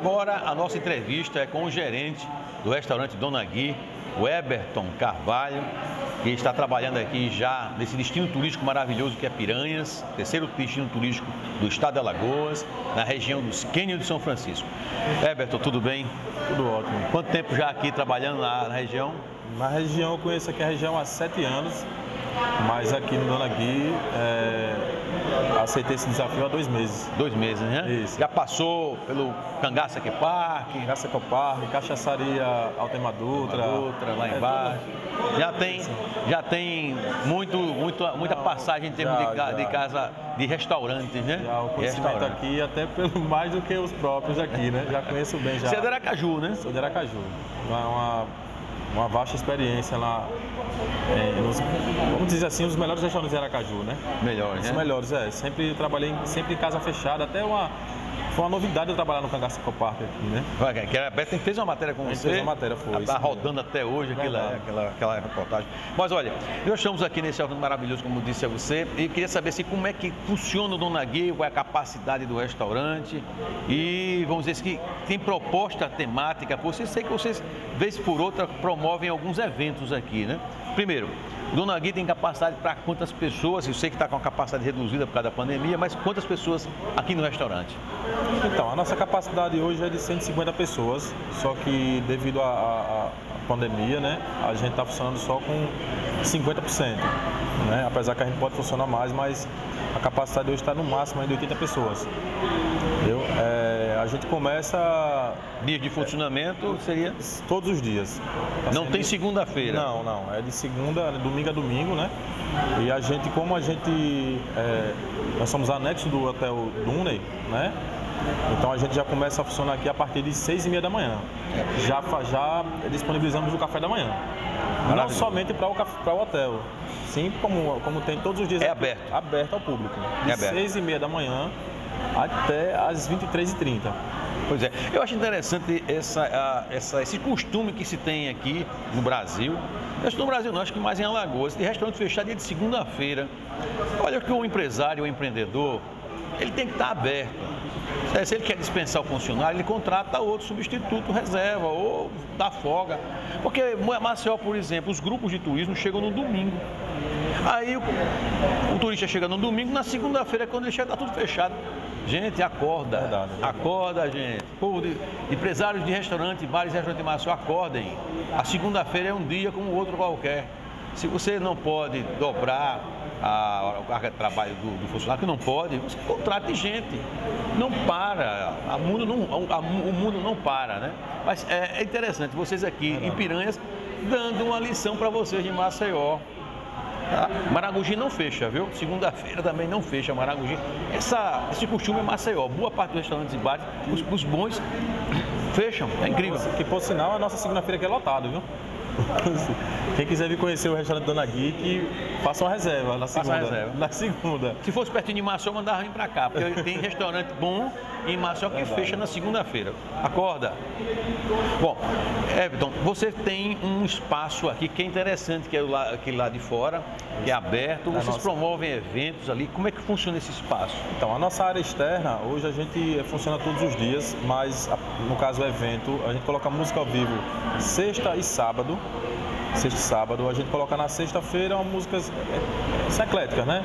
Agora a nossa entrevista é com o gerente do restaurante Dona Gui, o Eberton Carvalho, que está trabalhando aqui já nesse destino turístico maravilhoso que é Piranhas, terceiro destino turístico do estado de Alagoas, na região dos Cânions de São Francisco. Eberton, tudo bem? Tudo ótimo. Quanto tempo já aqui trabalhando na, na região? Na região, eu conheço aqui a região há sete anos, mas aqui no Dona Gui é, aceitei esse desafio há dois meses. Dois meses, né? Isso. Já passou pelo Cangaça que Park, Graça Coparque, Cachaçaria Altemar Dutra. Dutra, lá É, embaixo. Já tem, já tem muito, muito, muita passagem em termos já, de, já. de casa, de restaurantes, né? Já o conhecimento aqui, até pelo mais do que os próprios aqui, né? Já conheço bem já. Você é de Aracaju, né? Sou de Aracaju. É uma, uma vasta experiência lá. é, nos- vamos dizer assim, os melhores restaurantes de Aracaju, né? Melhor, Os né? melhores, é. Sempre trabalhei sempre em casa fechada, até uma. Foi uma novidade eu trabalhar no Cangaça Park aqui, né? Que a Beth fez uma matéria com você. fez uma matéria, foi, Está rodando até hoje aquela, Verdade. aquela, aquela reportagem. Mas olha, nós estamos aqui nesse restaurante maravilhoso, como disse a você, e queria saber assim, como é que funciona o Dona Gui, qual é a capacidade do restaurante e vamos dizer que tem proposta temática. Vocês sei que vocês, vez por outra, promovem alguns eventos aqui, né? Primeiro, Dona Gui tem capacidade para quantas pessoas? Eu sei que está com a capacidade reduzida por causa da pandemia, mas quantas pessoas aqui no restaurante? Então, a nossa capacidade hoje é de 150 pessoas, só que devido à- pandemia, né, a gente está funcionando só com 50%. Né? Apesar que a gente pode funcionar mais, mas a capacidade hoje está no máximo de 80 pessoas. Entendeu? É, a gente começa Dias de funcionamento seria. todos os dias. Tá Não tem segunda-feira. Não, não. É de segunda, domingo a domingo, né? E a gente, como a gente. é, nós somos anexo do hotel Dunley, né? Então a gente já começa a funcionar aqui a partir de seis e meia da manhã. Já, já disponibilizamos o café da manhã. Não Maravilhoso. somente para o, para o hotel. Sim, como, como tem todos os dias. É aberto. Aberto ao público. De É aberto. seis e meia da manhã até às 23h30. Pois é, eu acho interessante essa, a- essa- esse costume que se tem aqui no Brasil. Acho que no Brasil não, acho que mais em Alagoas, de restaurante fechado dia de segunda-feira. Olha que o empresário, o empreendedor, ele tem que estar aberto. É, Se ele quer dispensar o funcionário, ele contrata outro substituto, reserva ou dá folga. Porque Maceió, por exemplo, os grupos de turismo chegam no domingo. Aí o, o turista chega no domingo, na segunda-feira, quando ele chega, está tudo fechado. Gente, acorda. Verdade, verdade. Acorda, gente. Povo de, empresários de restaurante, bares e restaurantes de Maceió, acordem. A segunda-feira é um dia como outro qualquer. Se você não pode dobrar a, a carga de trabalho do, do funcionário, que não pode, você contrate gente. Não para. A mundo não, a- o mundo não para, né? Mas é, é interessante, vocês aqui em Piranhas, dando uma lição para vocês de Maceió. Tá? Maragogi não fecha, viu? Segunda-feira também não fecha Maragogi. Essa, esse costume é Maceió. Boa parte dos restaurantes e bares, os, os bons, fecham. É incrível. Que por sinal a nossa segunda-feira aqui é lotado, viu? Quem quiser vir conhecer o restaurante Dona Gui, que faça uma reserva na Faça segunda. uma reserva. Na segunda. Se fosse pertinho de Maceió, mandava vir pra cá, porque tem restaurante bom em Maceió que Verdade. fecha na segunda-feira. Acorda. Bom, Everton, você tem um espaço aqui que é interessante, que é lá- aquele lá de fora, que é aberto. Vocês nossa. promovem eventos ali. Como é que funciona esse espaço? Então, a nossa área externa, hoje a gente funciona todos os dias, mas no caso o evento, a gente coloca música ao vivo sexta e sábado. Sexta e sábado, a gente coloca na sexta-feira uma músicas é, ecléticas, né?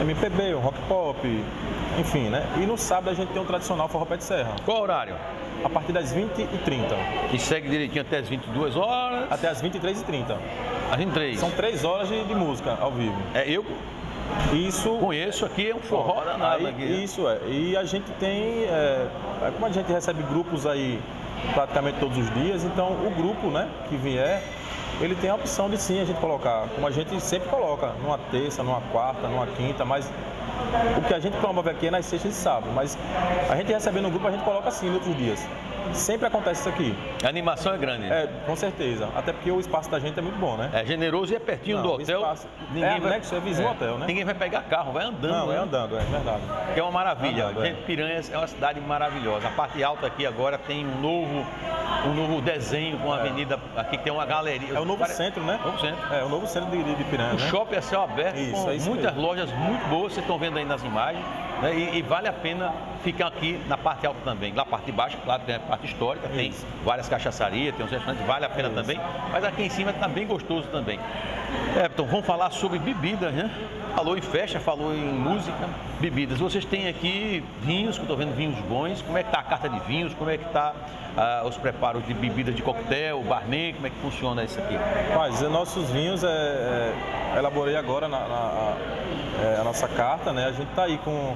MPB, um rock pop, enfim, né? E no sábado a gente tem um tradicional forró pé de serra, Qual horário? a partir das 20h30 Que segue direitinho até as 22 horas. até as 23h30. Às 23. São três horas de, de música ao vivo. É, eu Isso conheço aqui, é um forró danado Aí, aqui. Isso é. E a gente tem, é, como a gente recebe grupos aí praticamente todos os dias, então o grupo, né, que vier, ele tem a opção de sim a gente colocar, como a gente sempre coloca, numa terça, numa quarta, numa quinta, mas o que a gente promove aqui é nas sextas e sábados, mas a gente recebendo no grupo a gente coloca sim em outros dias. Sempre acontece isso aqui. A animação é grande. É, com certeza. Até porque o espaço da gente é muito bom, né? É generoso e é pertinho Não, do o hotel. espaço- é anexo, é vizinho ao hotel, né? Ninguém vai pegar carro, vai andando. Não, né? é andando, é verdade. Que é uma maravilha. Andando, é. Gente, Piranhas é uma cidade maravilhosa. A parte alta aqui agora tem um novo, um novo desenho com a avenida aqui que tem uma galeria. É o novo Pare- centro, né? Novo centro. É, o novo centro de, de, de Piranha, Um né? shopping a céu aberto Isso, com é isso muitas mesmo. lojas muito boas, vocês estão vendo aí nas imagens. né? E, e vale a pena fica aqui na parte alta também. Na parte de baixo, claro, tem a parte histórica, tem várias cachaçarias, tem uns restaurantes, vale a pena também. Mas aqui em cima está bem gostoso também. É, então vamos falar sobre bebidas, né? Falou em festa, falou em música, bebidas. Vocês têm aqui vinhos, que eu estou vendo vinhos bons. Como é que está a carta de vinhos? Como é que está ah, os preparos de bebidas de coquetel, barman? Como é que funciona isso aqui? Mas nossos vinhos, é, é, elaborei agora na, na a, é, a nossa carta, né? A gente está aí com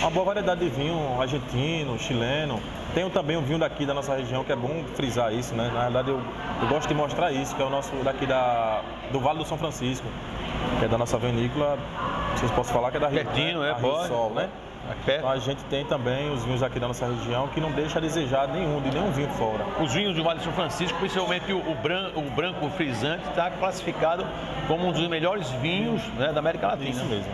uma boa variedade de vinho argentino, chileno. Tenho também um vinho daqui da nossa região, que é bom frisar isso, né? Na verdade, eu, eu gosto de mostrar isso, que é o nosso daqui da, do Vale do São Francisco que é da nossa vinícola, vocês posso falar que é da Rio, Pertinho, né? é, pode. Sol, né? Então a gente tem também os vinhos aqui da nossa região que não deixa a desejar nenhum, de nenhum vinho fora. Os vinhos do Vale de São Francisco, principalmente o, o, branco, o branco frisante, está classificado como um dos melhores vinhos né, da América Latina. Isso mesmo.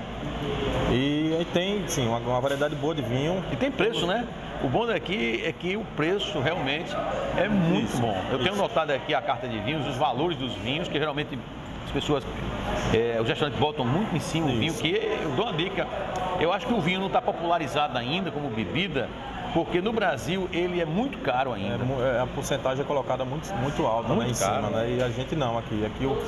E aí tem, sim, uma, uma variedade boa de vinho. E tem preço, né? O bom daqui é que o preço realmente é muito Isso, bom. Eu isso. tenho notado aqui a carta de vinhos, os valores dos vinhos, que geralmente as pessoas, é, os restaurantes botam muito em cima o vinho, que eu dou uma dica. Eu acho que o vinho não está popularizado ainda como bebida, porque no Brasil ele é muito caro É, ainda. é, a porcentagem é colocada muito, muito alta Muito né, em caro. cima, né? E a gente não aqui. Aqui o,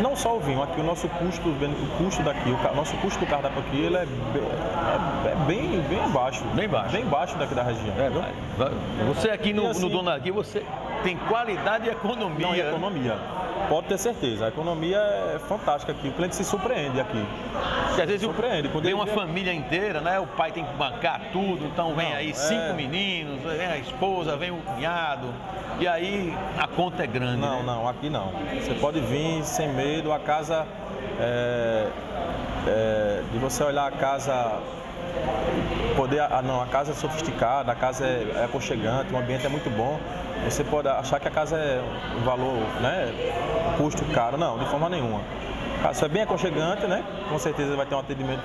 não só o vinho, aqui o nosso custo, o custo daqui, o nosso custo do cardápio aqui, ele é, bem- é- é bem, bem baixo. Bem baixo. Bem baixo daqui da região. É, Você aqui no, assim- no Dona Gui, você tem qualidade e economia. Não, e economia. Pode ter certeza, a economia é fantástica aqui. O cliente se surpreende aqui. Porque às vezes Surpreende, quando vem uma vê- família inteira, né? O pai tem que bancar tudo, então vem Não, aí é. cinco meninos, vem a esposa, vem o cunhado, e aí a conta é grande. Não, né? não, aqui não. Você pode vir sem medo, a casa. é, é, de você olhar a casa. Poder. Ah, não, a casa é sofisticada, a casa é, é aconchegante, o ambiente é muito bom. Você pode achar que a casa é um valor, né? Custo caro. Não, de forma nenhuma. A casa é bem aconchegante, né? Com certeza vai ter um atendimento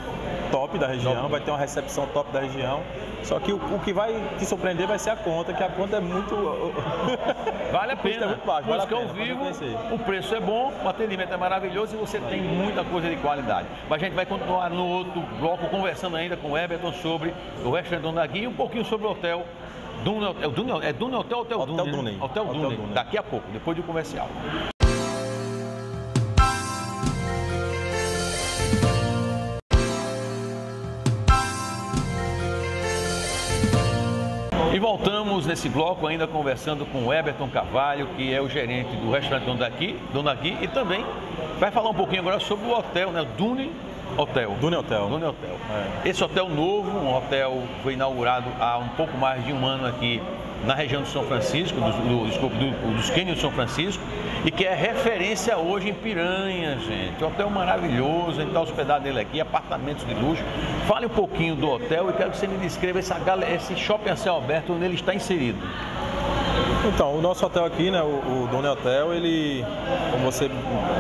top da região, vai ter uma recepção top da região. Só que o, o que vai te surpreender vai ser a conta, que a conta é muito. Vale a custo pena. é muito baixo, vale a pena, vivo, o preço é bom, o atendimento é maravilhoso e você tem muita coisa de qualidade. Mas a gente vai continuar no outro bloco conversando ainda com o Everton sobre o restaurante Dona Gui e um pouquinho sobre o hotel. Dune, é, Dune, é Dune Hotel ou Hotel, Hotel Dune? né? Dune. Hotel Hotel Dune. Dune. Daqui a pouco, depois do comercial. E voltamos nesse bloco ainda conversando com o Everton Carvalho, que é o gerente do restaurante Dona Aqui, Dona Aqui, e também vai falar um pouquinho agora sobre o hotel, né? Dune Hotel. Dune Hotel. Dune Hotel. É. Esse hotel novo, um hotel foi inaugurado há um pouco mais de um ano aqui na região de São Francisco, do, do, desculpa, do- dos Cânions de São Francisco, e que é referência hoje em Piranha, gente. Hotel maravilhoso, a gente está hospedado nele aqui, apartamentos de luxo. Fale um pouquinho do hotel e quero que você me descreva essa, esse shopping a céu aberto onde ele está inserido. Então, o nosso hotel aqui, né, o, o Dune Hotel, ele, como você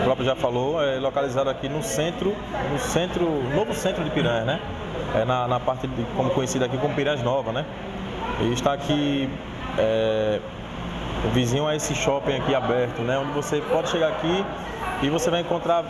próprio já falou, é localizado aqui no centro, no centro, novo centro de Piranhas, né? É na, na parte, de, como conhecida aqui como Piranhas Nova, né? E está aqui é, vizinho a esse shopping aqui aberto, né? Onde você pode chegar aqui e você vai encontrar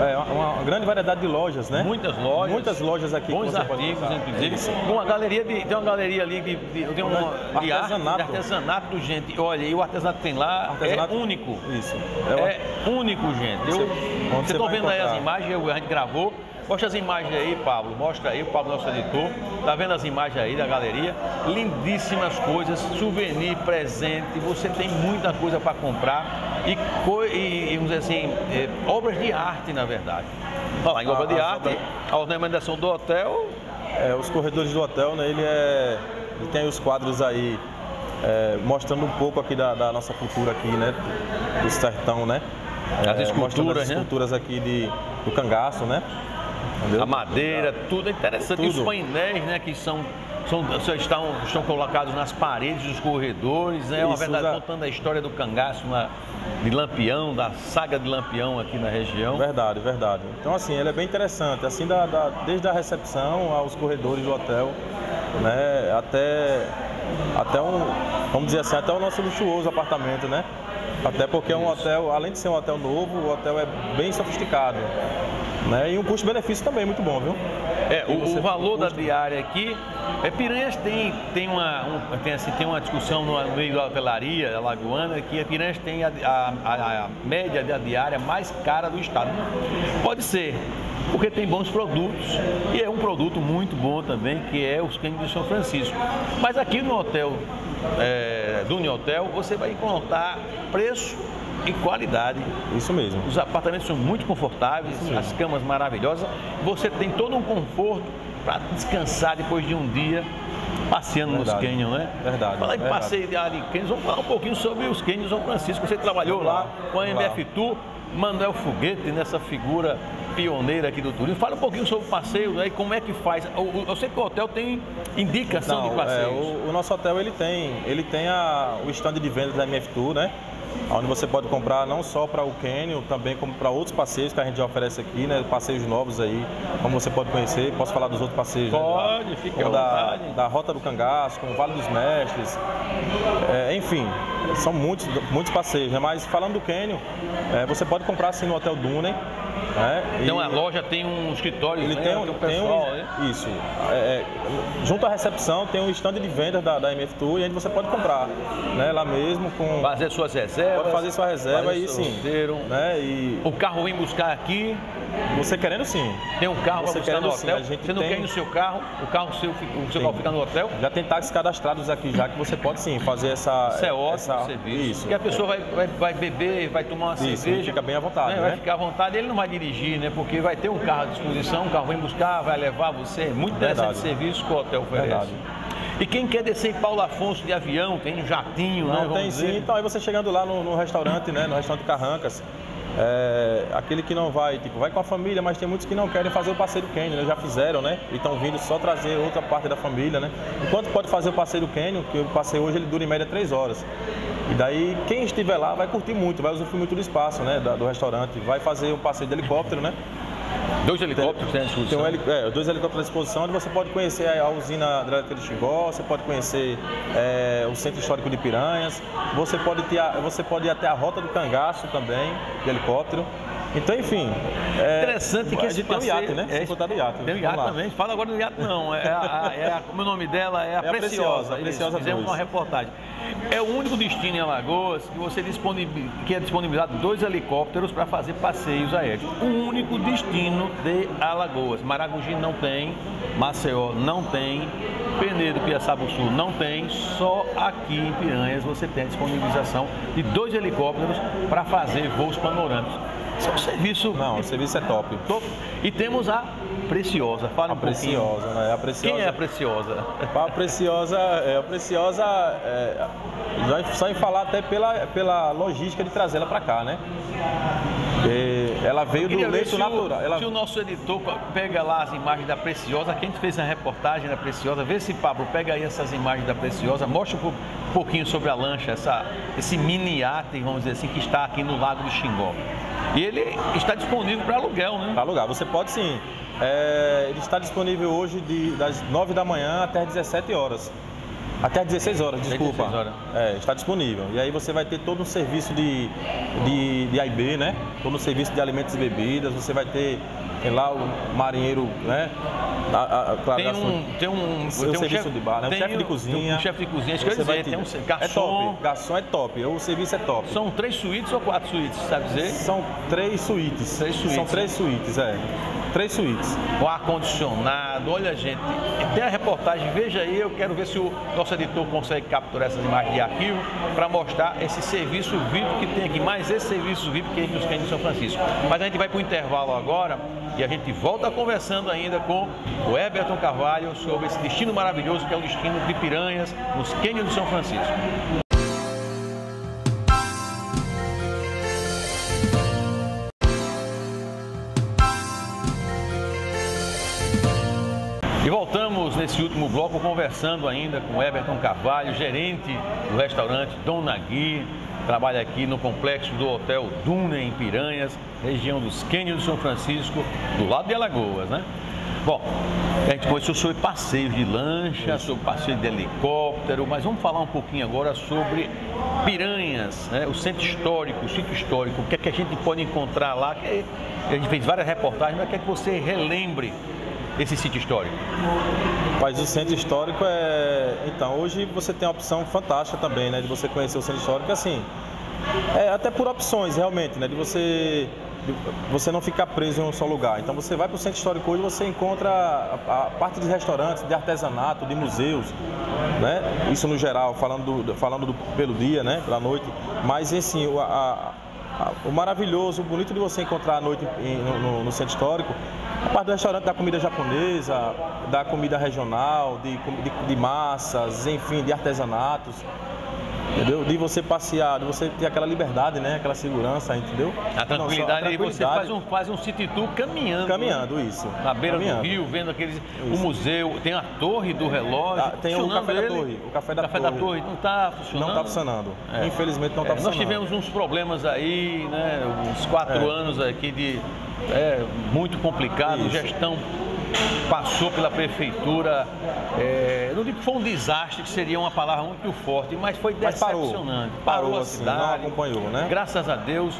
é, uma, grande variedade de lojas, né? Muitas lojas. Muitas lojas aqui. Bons artigos, encontrar. inclusive. Isso. Uma galeria de, tem uma galeria ali de, de, de, uma, de arte, Artesanato. de artesanato, gente. Olha, e o artesanato que tem lá Artesanato- é único. Isso. É É único, gente. Eu, Você- vocês você estão vai vendo aí as encontrar? imagens, a gente gravou. Mostra as imagens aí, Pablo. Mostra aí, o Pablo, nosso editor. Tá vendo as imagens aí da galeria? Lindíssimas coisas, souvenir, presente. Você tem muita coisa para comprar. E, co- e, e, vamos dizer assim, é, obras de arte, na verdade. Lá, em obra de as arte, obras- a ornamentação do hotel. É, os corredores do hotel, né, ele, é, ele tem os quadros aí é, mostrando um pouco aqui da, da nossa cultura aqui, né, do sertão, né? As É, esculturas, mostrando as né? esculturas aqui de, do cangaço, né? Entendeu? A madeira, tudo é interessante. E os Tudo. painéis, né, que são, são, estão, estão colocados nas paredes dos corredores, né? É uma verdade, usa- contando a história do cangaço na- de Lampião, da saga de Lampião aqui na região. Verdade, verdade. Então, assim, ele é bem interessante, assim, da, da- desde a recepção aos corredores do hotel, né, até, até um, vamos dizer assim, até o nosso luxuoso apartamento, né? Até porque é um hotel, além de ser um hotel novo, o hotel é bem sofisticado, né? E um custo-benefício também muito bom, viu? É, o, o valor da diária aqui, é, Piranhas tem, tem, uma, um, tem, assim, tem uma discussão no meio da hotelaria da Lagoana que a Piranhas tem a, a, a, média da diária mais cara do estado. Pode ser, porque tem bons produtos e é um produto muito bom também, que é os cães de São Francisco. Mas aqui no hotel, é, do Hotel, você vai encontrar preço e qualidade. Isso mesmo. Os apartamentos são muito confortáveis, as camas maravilhosas. Você tem todo um conforto para descansar depois de um dia passeando Verdade. nos canyons, né? Verdade. Falar Verdade. passeio de ali canyons, vamos falar um pouquinho sobre os canyons São Francisco. Você trabalhou lá com a MF Tour, Manuel Foguete, nessa figura pioneira aqui do turismo. Fala um pouquinho sobre o passeio, aí, como é que faz. Eu, sei que o hotel tem indicação Não, de passeios. É, o, o, nosso hotel ele tem, ele tem a, o stand de vendas da MF Tour, né? Onde você pode comprar não só para o Canyon, também como para outros passeios que a gente já oferece aqui, né? Passeios novos aí, como você pode conhecer. Posso falar dos outros passeios? Né? Pode, né? fica da, da Rota do Cangaço, como o Vale dos Mestres. É, enfim, são muitos, muitos passeios, né? Mas falando do Canyon, é, você pode comprar assim no Hotel Dunen. Né? Então a loja tem um escritório, ele né? tem um, tem um né? isso. É, é, junto à recepção tem um stand de vendas da, da MF Tour e onde você pode comprar, né? Lá mesmo com fazer suas reservas, pode fazer sua reserva fazer e sim, roteiro, né? E o carro vem buscar aqui. Você querendo sim. Tem um carro você buscar no hotel. Sim, você não tem... quer ir no seu carro, o carro seu, o seu carro fica no hotel. Já tem táxis cadastrados aqui já que você pode sim fazer essa. Isso é ótimo essa... serviço. Isso. Que a pessoa vai, vai, vai beber, vai tomar uma Isso, cerveja. fica bem à vontade. Né? Né? Vai ficar à vontade, ele não vai dirigir, né? Porque vai ter um carro à disposição, o carro vem buscar, vai levar você. Muito interessante o serviço que o hotel oferece. Verdade. E quem quer descer em Paulo Afonso de avião, tem um jatinho, não, né? Não, tem dizer. sim. Então aí você chegando lá no, no restaurante, né? No restaurante Carrancas. É, aquele que não vai, tipo, vai com a família, mas tem muitos que não querem fazer o passeio do Canyon, né? já fizeram, né? E estão vindo só trazer outra parte da família, né? Enquanto pode fazer o passeio do Canyon, que o passeio hoje ele dura em média três horas. E daí quem estiver lá vai curtir muito, vai usufruir muito do espaço, né? do restaurante, vai fazer o passeio de helicóptero, né? Dois helicópteros tem à disposição? Tem um, é, dois helicópteros à disposição, onde você pode conhecer a usina hidrelétrica de Xingó, você pode conhecer é, o Centro Histórico de Piranhas, você pode, ter você pode ir até a Rota do Cangaço também, de helicóptero. Então, enfim. É, Interessante que esse tem um iate, né? É, Você do iate. Tem um iate também. Fala agora do iate, não. É a, é a, como é o nome dela? É a, é a Preciosa. A Preciosa Fizemos uma reportagem. É o único destino em Alagoas que você disponibiliza, que é disponibilizado dois helicópteros para fazer passeios aéreos. O único destino de Alagoas. Maragogi não tem, Maceió não tem, Penedo, Piaçaba Sul não tem, só aqui em Piranhas você tem a disponibilização de dois helicópteros para fazer voos panorâmicos. Isso é um serviço. Não, o serviço é top. top. E temos a Preciosa. Fala a um Preciosa, pouquinho. né? A Preciosa. Quem é a Preciosa? A Preciosa, é, a Preciosa é, só em falar até pela, pela logística de trazê-la para cá, né? E ela veio do leito natural. Ela... Se o nosso editor pega lá as imagens da Preciosa, quem fez a reportagem da Preciosa, vê se Pablo pega aí essas imagens da Preciosa, mostra um pouquinho sobre a lancha, essa, esse mini iate, vamos dizer assim, que está aqui no Lago do Xingó. E ele está disponível para aluguel, né? Para alugar, você pode sim. É, ele está disponível hoje de, das 9 da manhã até as 17 horas. Até 16 horas, desculpa. 16 horas. É, está disponível. E aí você vai ter todo um serviço de, de, de AIB, né? Todo um serviço de alimentos e bebidas. Você vai ter tem lá o marinheiro, né? A, a, claro, tem, um, tem um, tem um serviço de bar, né? um chefe de cozinha. Um chefe de cozinha, isso quer dizer, tem um garçom. É top, garçom é top, o serviço é top. São três suítes ou quatro suítes, sabe dizer? São três suítes. Três suítes. São três suítes, é. Três suítes. O ar-condicionado, olha gente, tem a reportagem, veja aí, eu quero ver se o nosso editor consegue capturar essas imagens de arquivo para mostrar esse serviço VIP que tem aqui, mais esse serviço VIP que tem aqui nos Cães de São Francisco. Mas a gente vai para o intervalo agora e a gente volta conversando ainda com o Everton Carvalho sobre esse destino maravilhoso que é o destino de Piranhas, nos Cânions de São Francisco. Último bloco conversando ainda com Everton Carvalho, gerente do restaurante Dona Gui, trabalha aqui no complexo do Hotel Duna em Piranhas, região dos Cânions de São Francisco, do lado de Alagoas, né? Bom, a gente conversou sobre passeios de lancha, sobre passeio de helicóptero, mas vamos falar um pouquinho agora sobre Piranhas, né? o centro histórico, o sítio histórico, o que é que a gente pode encontrar lá, a gente fez várias reportagens, mas quer que você relembre esse sítio histórico? Mas o centro histórico é. Então, hoje você tem a opção fantástica também, né? De você conhecer o centro histórico, assim. É até por opções, realmente, né? De você você não ficar preso em um só lugar. Então você vai para o centro histórico hoje, você encontra a, a, parte de restaurantes, de artesanato, de museus, né? Isso no geral, falando, do, falando do, pelo dia, né? Pela noite. Mas assim, o, a, a, o maravilhoso, o bonito de você encontrar à noite no, no, centro histórico, parte do restaurante da comida japonesa, da comida regional, de, de, de massas, enfim, de artesanatos. Entendeu? De você passear, de você ter aquela liberdade, né? Aquela segurança, entendeu? A tranquilidade, aí você faz um, faz um city tour caminhando. Caminhando, isso. Na beira caminhando. do rio, vendo aqueles. Isso. O museu, tem a torre do relógio. Ah, tem o café ele. da torre. O café da o café torre. da torre não está funcionando. Não está funcionando. É. Infelizmente não está é, funcionando. Nós tivemos uns problemas aí, né? Uns quatro é. anos aqui de. É, muito complicado, Isso. gestão passou pela prefeitura. É, não digo que foi um desastre, que seria uma palavra muito forte, mas foi decepcionante. Mas parou, parou, a assim, cidade. Não acompanhou, né? Graças a Deus,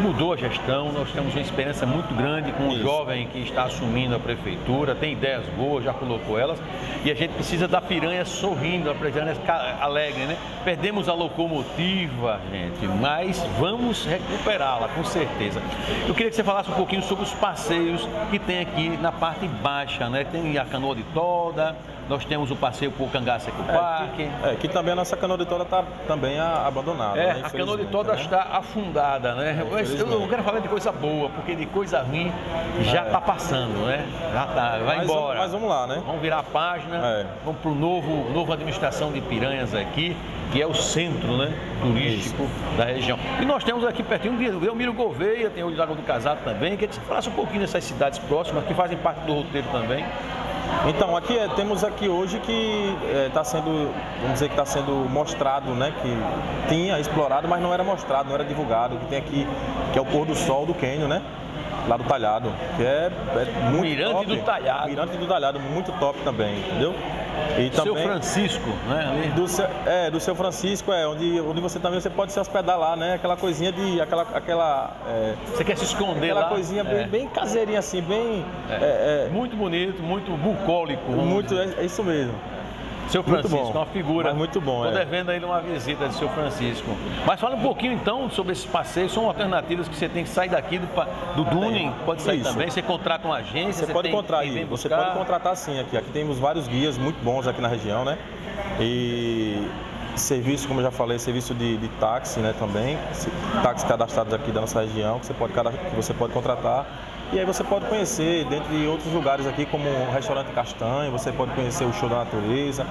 mudou a gestão, nós temos uma experiência muito grande com o jovem que está assumindo a prefeitura, tem ideias boas, já colocou elas, e a gente precisa da piranha sorrindo, a piranha alegre, né? Perdemos a locomotiva, gente, mas vamos recuperá-la, com certeza. Eu queria que você falasse um pouquinho sobre os passeios que tem aqui na parte baixa, né? Tem a canoa de toda, nós temos o passeio por Cangaça Eco Park. É, que, é, que também a nossa canoa de toda está também abandonada. É, né? a canoa de toda né? está afundada, né? É, eu não quero falar de coisa boa, porque de coisa ruim já está é. passando, né? Já tá, vai mas, embora. Mas vamos lá, né? Vamos virar a página, é. vamos para o novo, novo administração de Piranhas aqui, que é o centro né, turístico Isso. da região. E nós temos aqui pertinho o Belmiro Gouveia, tem o Lago do Casado também. Queria que você falasse um pouquinho dessas cidades próximas que fazem parte do roteiro também. Então, aqui é, temos aqui hoje que está é, sendo, vamos dizer que está sendo mostrado, né? Que tinha explorado, mas não era mostrado, não era divulgado. Que tem aqui, que é o pôr do sol do Quênio, né? Lá do Talhado, que é, é muito Mirante top. do Talhado. Mirante do Talhado, muito top também, entendeu? E também, seu Francisco, né? Do seu, é, do seu Francisco, é, onde, onde você também você pode se hospedar lá, né? Aquela coisinha de. aquela. aquela é, você quer se esconder aquela lá? Aquela coisinha bem, é. bem caseirinha assim, bem. É. É, muito bonito, muito bucólico. Muito, é, isso mesmo. Seu Francisco, uma figura. Muito bom, Estou é. devendo ainda uma visita de seu Francisco. Mas fala um pouquinho então sobre esses passeios. São alternativas que você tem que sair daqui do, do Duning, pode sair Isso. também. Você contrata uma agência. Você, você pode contratar aí. Você pode contratar sim aqui. Aqui temos vários guias muito bons aqui na região, né? E serviço, como eu já falei, serviço de, de táxi, né, também, táxis cadastrados aqui da nossa região, que você pode, que você pode contratar e aí você pode conhecer, dentre outros lugares aqui, como o Restaurante Castanho, você pode conhecer o Show da Natureza,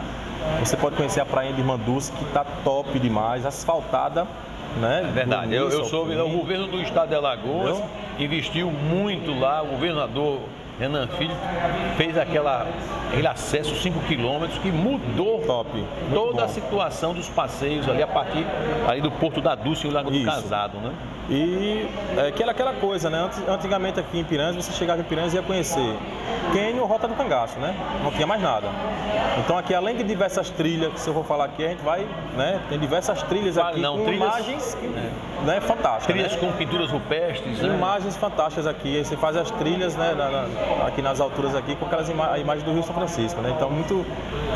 você pode conhecer a Praia de Manduce, que está top demais, asfaltada né? É verdade, eu, eu soube, o governo do estado de Alagoas Entendeu? investiu muito lá, o governador Renan Filho fez aquela, aquele acesso 5 quilômetros que mudou Top, toda bom. a situação dos passeios ali a partir ali do Porto da Dulce e o Lago Isso. do Casado, né? E é, aquela, aquela coisa, né? Antigamente aqui em Piranhas, você chegava em Piranhas e ia conhecer Quênio Rota do Cangaço, né? Não tinha mais nada. Então aqui, além de diversas trilhas, que se eu vou falar aqui, a gente vai, né? Tem diversas trilhas aqui não, com trilhas, imagens que, é. Né, fantásticas. Trilhas né? com pinturas rupestres, né? Imagens fantásticas aqui. Aí você faz as trilhas, né? Na, na, aqui nas alturas aqui, com aquelas ima imagens do Rio São Francisco, né? Então muito...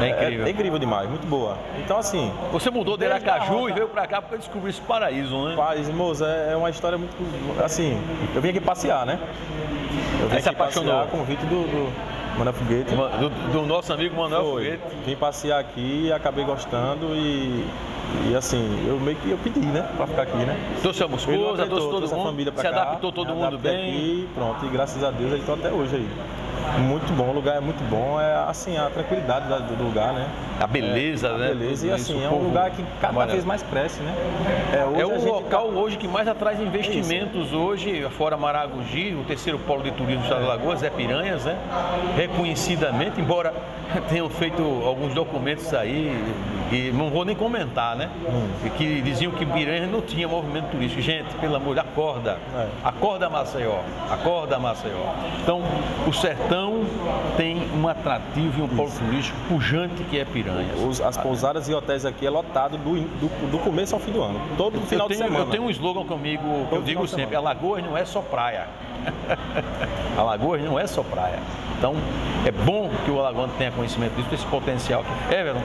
É incrível. É, é incrível demais, muito boa. Então assim... Você mudou de Aracaju e veio pra cá porque descobriu esse paraíso, né? Paz, moça, é, é uma história muito. Assim, eu vim aqui passear, né? Eu vim Aí aqui passear com o convite do, do Manuel Foguete. Do, do, nosso amigo Manuel Foi. Foguete. Vim passear aqui, acabei gostando e. E assim, eu meio que eu pedi, né? Pra ficar aqui, né? Trouxe a esposa, trouxe todo mundo. família pra se cá, adaptou todo mundo bem. Aqui, pronto, e graças a Deus eles estão até hoje aí. Muito bom, o lugar é muito bom, é assim, a tranquilidade do lugar, né? A beleza, é, a né? beleza e assim, é um lugar que cada Maravilha. vez mais cresce, né? É, é o local tá... hoje que mais atrai investimentos Isso. hoje, fora Maragogi, o terceiro polo de turismo do estado de Alagoas é Piranhas, né? Reconhecidamente, embora tenham feito alguns documentos aí, e não vou nem comentar, né? Hum. Que diziam que Piranhas não tinha movimento turístico. Gente, pelo amor de acorda. É. Acorda Maceió. Acorda Maceió. Então, o sertão tem um atrativo e um polo turístico pujante que é Piranhas. Os, as pousadas e hotéis aqui é lotado do, do, do, começo ao fim do ano. Todo final tenho, de semana. Eu tenho um slogan comigo que eu digo sempre, Alagoas não é só praia. Alagoas não é só praia. Então, é bom que o Alagoano tenha conhecimento disso, desse potencial. Everton,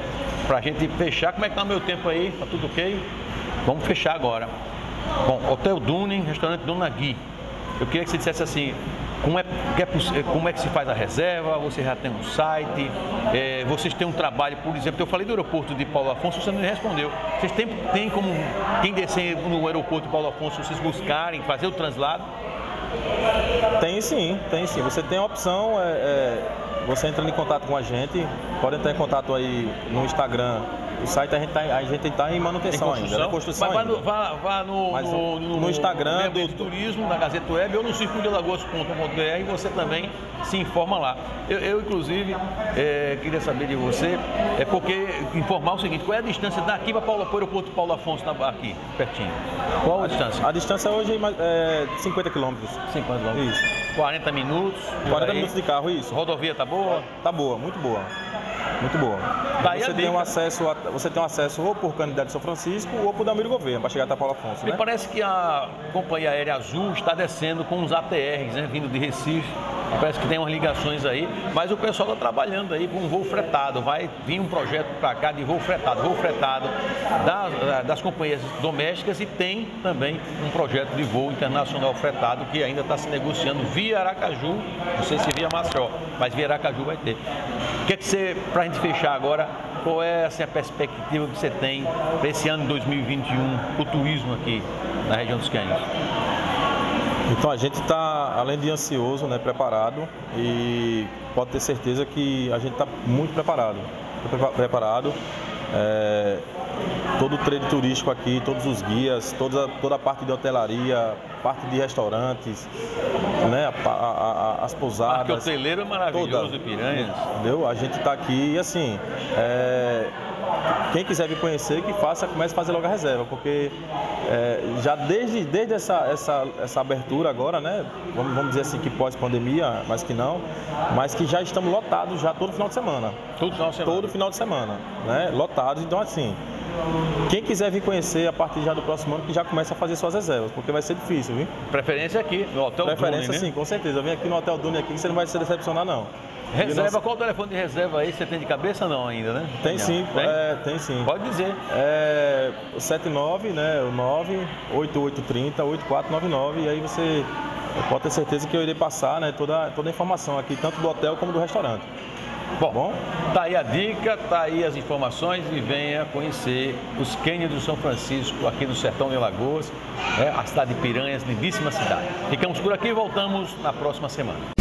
para a gente fechar, como é que tá o meu tempo aí? Tá tudo ok? Vamos fechar agora. Bom, Hotel Dune, restaurante Dona Gui. Eu queria que você dissesse assim, como é, é, como é que se faz a reserva? Você já tem um site? É, vocês têm um trabalho, por exemplo, eu falei do aeroporto de Paulo Afonso, você não me respondeu. Vocês têm, têm como quem descer no aeroporto de Paulo Afonso, vocês buscarem fazer o translado? Tem sim, tem sim. Você tem a opção, é, é, você entrando em contato com a gente, pode entrar em contato aí no Instagram o site a gente está tá em manutenção em ainda, construção Mas ainda. Vá, vá no, no, no, no, Instagram do Turismo, da Gazeta Web ou no circuito de Alagoas.com.br e você também se informa lá. Eu, eu inclusive, é, queria saber de você, é porque informar o seguinte, qual é a distância daqui para Paulo, para o aeroporto Paulo Afonso, aqui, pertinho? Qual a, a distância? A distância hoje é 50 quilômetros. 50 quilômetros. Isso. 40 minutos. 40 aí. minutos de carro, isso. Rodovia tá boa? Tá boa, muito boa. Muito boa. Daí você tem um acesso a, você tem um acesso ou por Candidato de São Francisco ou por Damiro Gouveia, para chegar até Paulo Afonso. Me né? parece que a Companhia Aérea Azul está descendo com os ATRs, né, vindo de Recife. Parece que tem umas ligações aí, mas o pessoal está trabalhando aí com um voo fretado. Vai vir um projeto para cá de voo fretado, voo fretado das, das companhias domésticas e tem também um projeto de voo internacional fretado que ainda está se negociando via Aracaju, não sei se via Maceió, mas via Aracaju vai ter. O que, é que você, para a gente fechar agora, qual é assim, a perspectiva que você tem para esse ano de 2021, o turismo aqui na região dos Cães? Então a gente está, além de ansioso, né, preparado e pode ter certeza que a gente está muito preparado. Preparado. É, todo o trade turístico aqui, todos os guias, toda, toda a parte de hotelaria, parte de restaurantes, né, a, a, a, as pousadas. Parque hoteleiro é maravilhoso toda, Piranhas. Entendeu? A gente está aqui e assim, é, quem quiser vir conhecer, que faça, comece a fazer logo a reserva, porque é, já desde, desde essa, essa, essa abertura agora, né, vamos, vamos dizer assim que pós-pandemia, mas que não, mas que já estamos lotados já todo final de semana. Todo final de semana. Todo final de semana, né, lotados, então assim, quem quiser vir conhecer a partir já do próximo ano, que já começa a fazer suas reservas, porque vai ser difícil, viu? Preferência aqui, no Hotel Preferência Dune, né? sim, com certeza. Vem aqui no Hotel Dune aqui que você não vai se decepcionar, não. Reserva, qual o telefone de reserva aí? Você tem de cabeça não ainda, né? Tem sim, tem, é, tem sim. Pode dizer. É 79, né? O 98830 8499 e aí você pode ter certeza que eu irei passar, né, toda toda a informação aqui, tanto do hotel como do restaurante. Bom, Bom, tá aí a dica, tá aí as informações e venha conhecer os cânions do São Francisco aqui no Sertão de Lagoas, né, a cidade de Piranhas, lindíssima cidade. Ficamos por aqui e voltamos na próxima semana.